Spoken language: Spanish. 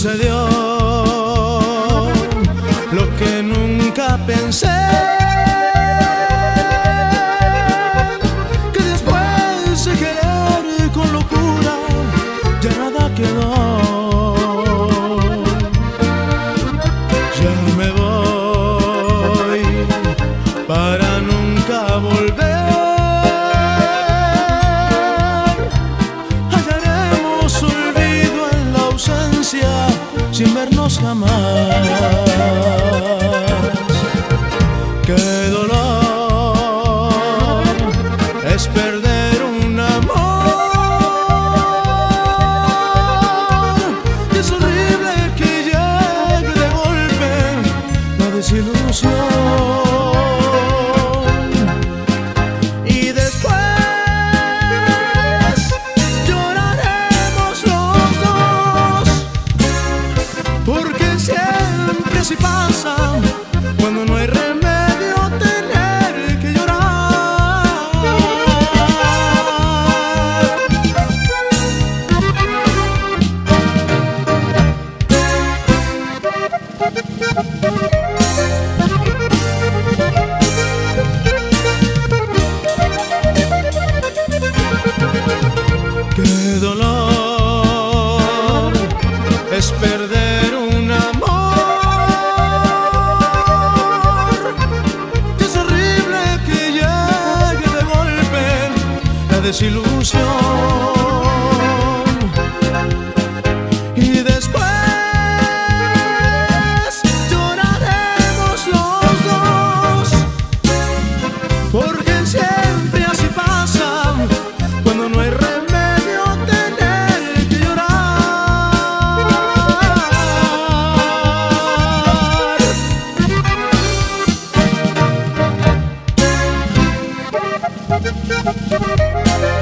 sucedió lo que nunca pensé. Vernos jamás. Qué dolor es perder un amor. Y es horrible que llegue de golpe la desilusión. Así pasa cuando no hay remedio tener que llorar. Qué dolor desilusión. Y después lloraremos los dos. Por Música